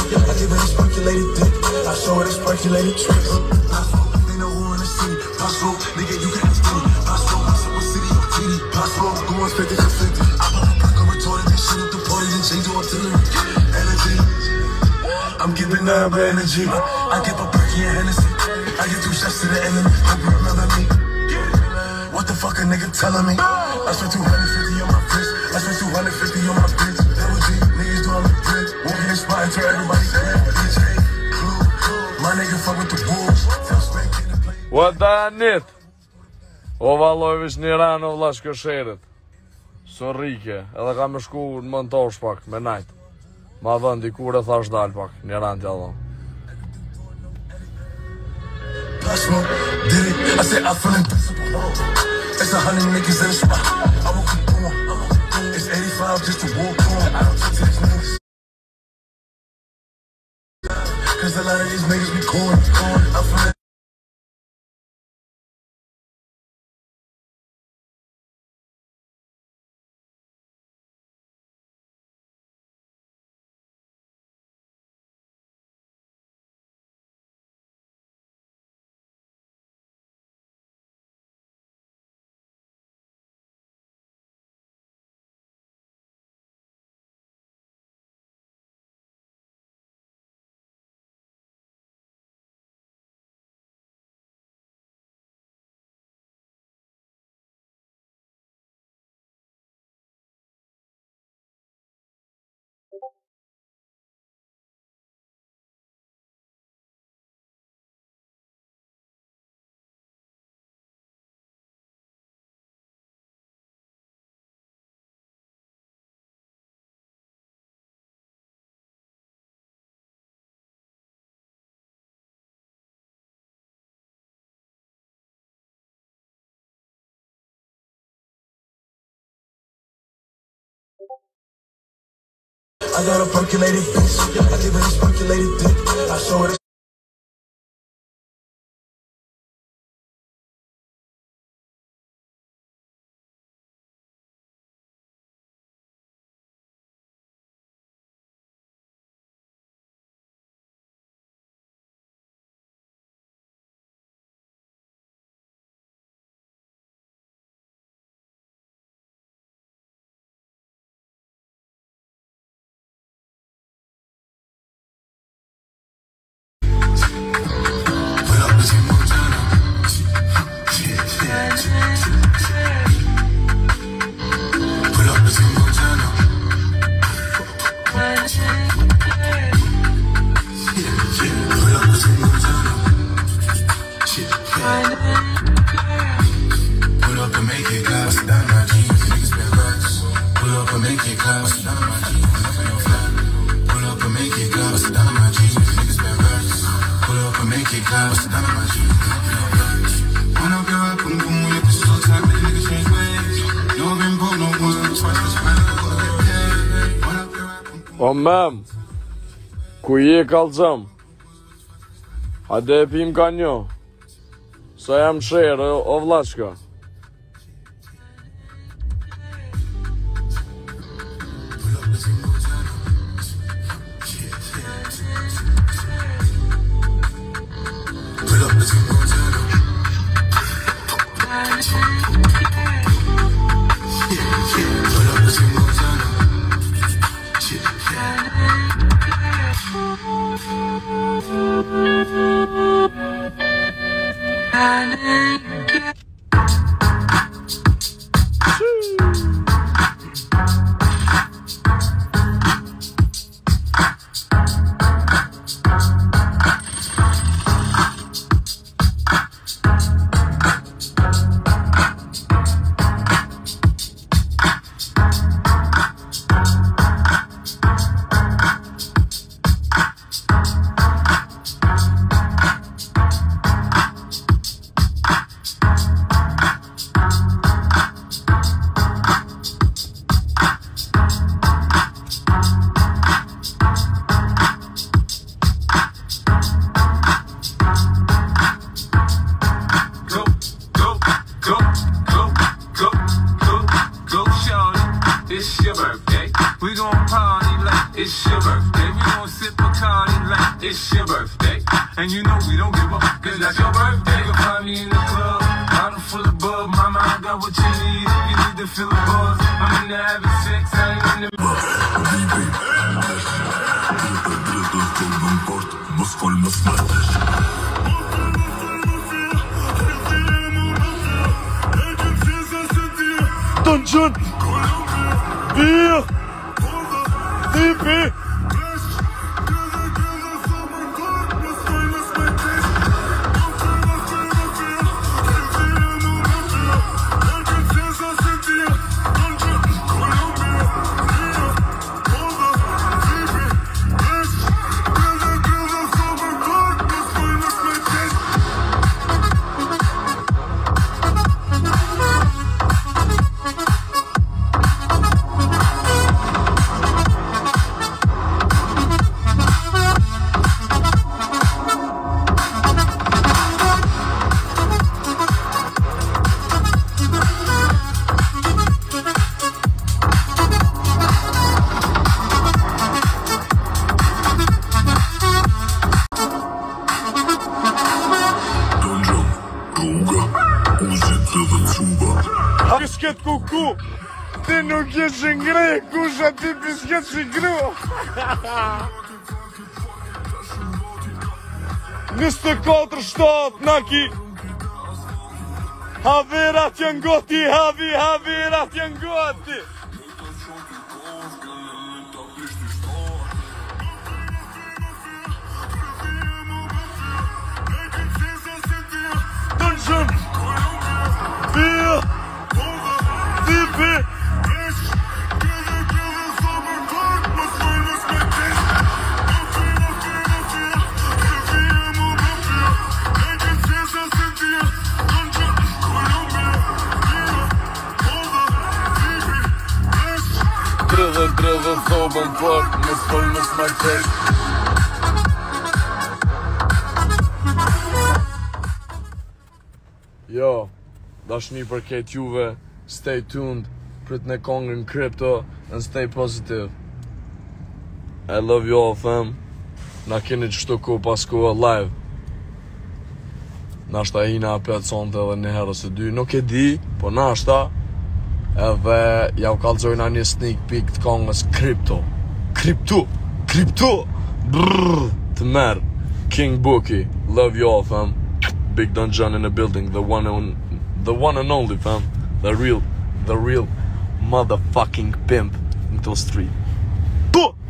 I give her a speculated dick. I show her a speculated trick. I hope they know who in the city. Possible, nigga, you can ask me. Possible, what's up with city of TD? Possible, I'm going straight to the city. I bought a pack of retarded and shit at the party, then change the artillery. Energy. I'm giving my energy. I give a perky and Hennessy. I get two shots to the enemy. I you remember me. What the fuck a nigga telling me? I spent 250 on my wrist. I spent 250 on my to everybody My nigga fuck with the bulls What the nit? O valoj vish një ranë o kësherit Së rike Edhe kam shku në më pak Me najt Ma dhe ndikur e thash dal pak Një ranë tja dhe Plashmo, diri, I say I feel It's a hundred niggas in a spot I walk in It's 85 just to walk on I don't Cause a lot of these niggas be corny. I feel I got a percolated fist. I give it a percolated dick. I show it. What's I am going man. kuyuya kalacağım. Hadi yapayım kanyo. Sayam şehir, o, It's your birthday, and you know we don't give a cause that's your birthday. You'll find me in the club, bottle full of bub. Mama, I got what you need, you need to feel the buzz. I'm into having sex, I ain't into... Mosfol, Dungeon. Wir. DP. Bisket kështë ketë ku ku, ti nuk jeshtë që ngri, ku ti pështë ketë që ngri Nishtë të kodrë shtotë, naki Havirat jën goti, havi, havirat jën goti të thobën për Në stëllë në smartej Jo, dash një përket juve Stay tuned Për të ne kongën krypto And stay positive I love you all fam Na keni që të ku pas ku e live Na i nga pjatë sonte dhe një herës e dy Nuk e di, po nashta edhe ja u kalzojnë një sneak peek të kongës Crypto Crypto Crypto Brrrr Të merë King Bookie Love you all fam Big Dungeon in the building The one and, the one and only fam The real The real Motherfucking pimp Në të street Puh